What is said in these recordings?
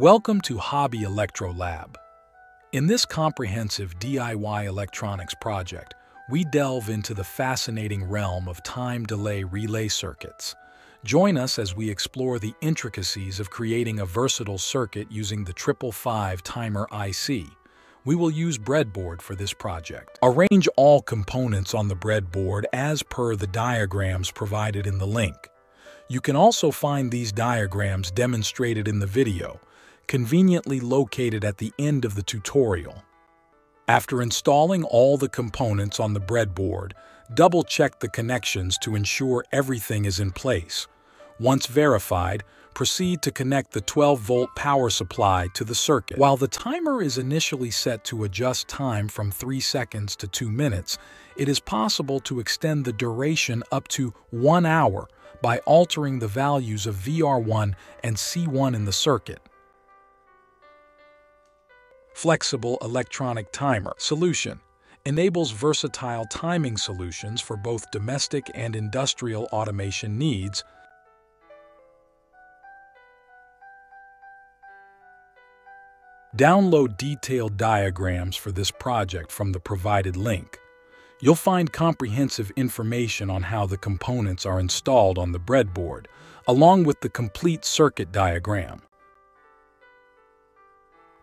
Welcome to Hobby Electro Lab. In this comprehensive DIY electronics project, we delve into the fascinating realm of time delay relay circuits. Join us as we explore the intricacies of creating a versatile circuit using the 555 timer IC. We will use breadboard for this project. Arrange all components on the breadboard as per the diagrams provided in the link. You can also find these diagrams demonstrated in the video, conveniently located at the end of the tutorial. After installing all the components on the breadboard, double-check the connections to ensure everything is in place. Once verified, proceed to connect the 12-volt power supply to the circuit. While the timer is initially set to adjust time from 3 seconds to 2 minutes, it is possible to extend the duration up to 1 hour by altering the values of VR1 and C1 in the circuit. Flexible Electronic Timer Solution enables versatile timing solutions for both domestic and industrial automation needs. Download detailed diagrams for this project from the provided link. You'll find comprehensive information on how the components are installed on the breadboard, along with the complete circuit diagram.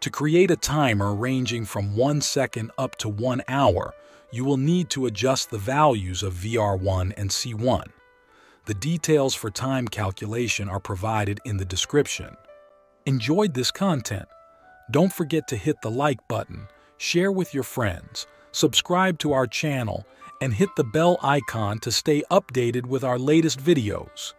To create a timer ranging from 1 second up to 1 hour, you will need to adjust the values of VR1 and C1. The details for time calculation are provided in the description. Enjoyed this content? Don't forget to hit the like button, share with your friends, subscribe to our channel, and hit the bell icon to stay updated with our latest videos.